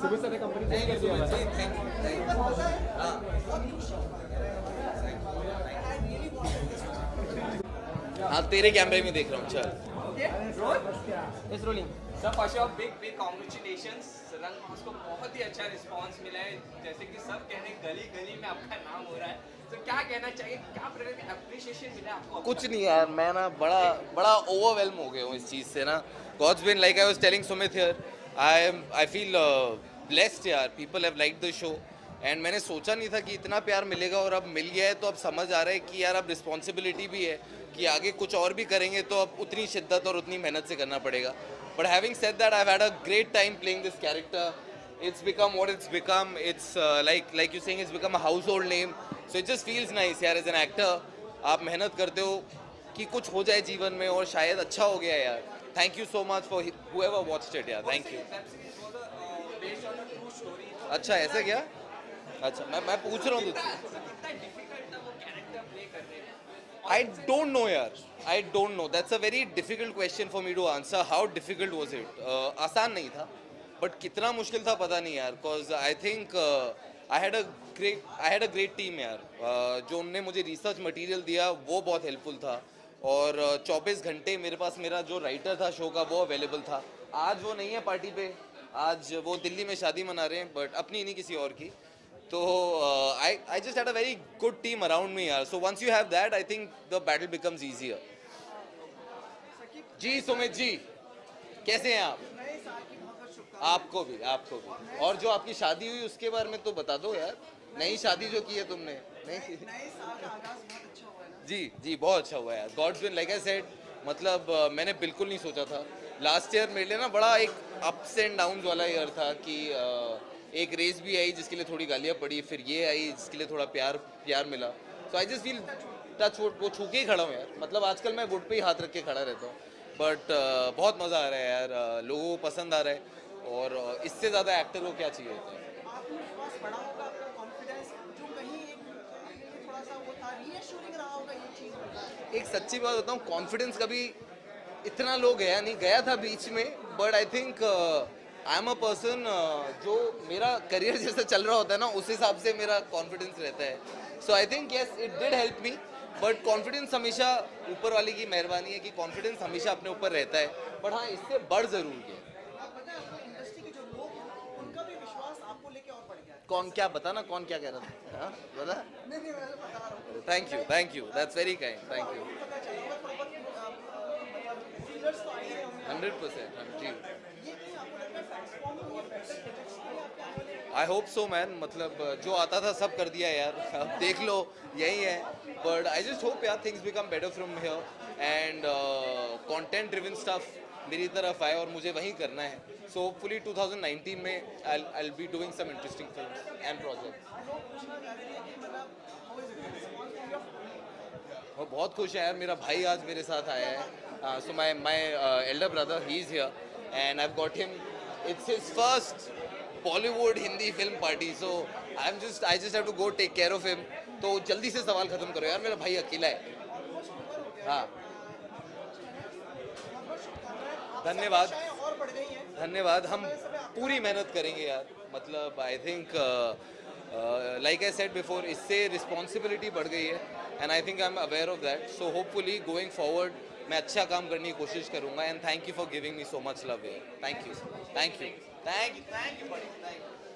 सुबह सर ने कंपनी हाँ तेरे कैमरे में देख रहा हूँ चल। इस rolling sir first of big big congratulations रंग उसको बहुत ही अच्छा रिस्पांस मिला है। जैसे कि सब कह रहे हैं गली गली में आपका नाम हो रहा है। तो क्या कहना चाहिए? कुछ नहीं यार मैं ना बड़ा बड़ा ओवरवेलम हो गया हूँ इस चीज़ से ना। God's been like I was telling Sumit here I am I feel blessed यार। People have like the show and मैंने सोचा नहीं था कि इतना प्यार मिलेगा और अब मिल गया है तो अब समझ आ रहा है कि यार अब रिस्पॉन्सिबिलिटी भी है कि आगे कुछ और भी करेंगे तो अब उतनी शिद्दत और उतनी मेहनत से करना पड़ेगा। But having said that I had a great time playing this character it's become what it's become it's uh, like like you saying it's become a household name. So it just feels nice यार as an actor आप मेहनत करते हो कि कुछ हो जाए जीवन में और शायद अच्छा हो गया यार। Thank you so much for whoever watch it यार। थैंक यू अच्छा ऐसा क्या? अच्छा मैं मैं पूछ रहा हूँ आई डोंट नो यार। I don't know that's a very difficult question for me to answer how difficult was it आसान नहीं था बट कितना मुश्किल था पता नहीं यार because I think I had a great I had a great team यार। uh, जो उनने मुझे रिसर्च मटेरियल दिया वो बहुत हेल्पफुल था। और चौबीस घंटे मेरे पास मेरा जो राइटर था शो का वो अवेलेबल था। आज वो नहीं है पार्टी पे। आज वो दिल्ली में शादी मना रहे हैं बट अपनी नहीं किसी और की। तो I I just had a very good team around me यार। So once you have that I think the battle becomes easier जी सुमित जी कैसे हैं आप? आपको भी आपको भी। और जो आपकी शादी हुई उसके बारे में तो बता दो यार। नई शादी जो की है तुमने। नई जी जी बहुत अच्छा हुआ यार। God's been like I said मतलब मैंने बिल्कुल नहीं सोचा था। लास्ट ईयर मेरे लिए ना बड़ा एक अप्स एंड डाउन वाला ईयर था कि एक रेस भी आई जिसके लिए थोड़ी गालियाँ पड़ी फिर ये आई जिसके लिए थोड़ा प्यार प्यार मिला। So I just feel touch वो छू के ही खड़ा हूँ यार। मतलब आजकल मैं गुड पे ही हाथ रख के खड़ा रहता हूँ। बट बहुत मज़ा आ रहा है यार। लोगों को पसंद आ रहा है। और इससे ज़्यादा एक्टर को क्या चाहिए होता है? आत्मविश्वास बढ़ा होगा आपका कॉन्फिडेंस जो कहीं एक आपके लिए थोड़ा सा वो था रीएश्योरिंग रहा होगा ये चीज़ होगा एक सच्ची बात बताऊँ कॉन्फिडेंस कभी इतना लो गया नहीं गया था बीच में but I think I am a person जो मेरा करियर जैसे चल रहा होता है ना उस हिसाब से मेरा कॉन्फिडेंस रहता है। So I think yes it did help me but confidence हमेशा ऊपर वाले की मेहरबानी है कि कॉन्फिडेंस हमेशा अपने ऊपर रहता है। बट हाँ इससे बढ़ ज़रूर गया आप पता है आपको इंडस्ट्री के जो लोग हैं उनका भी विश्वास आपको लेके और बढ़ गया है कौन क्या बता ना, कौन क्या कह रहा था? Thank you thank you that's very kind thank you hundred percent ji I hope so man मतलब जो आता था सब कर दिया यार। अब देख लो, यही है। बट आई जस्ट होप यार things become better from here and content driven stuff मेरी तरफ़ आए और मुझे वही करना है। सो होपफुली 2019 में I I be doing some interesting films and project वो बहुत खुश है यार, मेरा भाई आज मेरे साथ आया है। So my my elder brother he is here and I got him it's his first Bollywood Hindi film party so I am just I just have to go take care of him तो जल्दी से सवाल खत्म करो यार, मेरा भाई अकेला है। हाँ। धन्यवाद। धन्यवाद। हम पूरी मेहनत करेंगे यार। मतलब I think like I said before इससे रिस्पॉन्सिबिलिटी बढ़ गई है and I think I am aware of that so hopefully going forward मैं अच्छा काम करने की कोशिश करूँगा and thank you for giving me so much love thank you thank you thank you thank you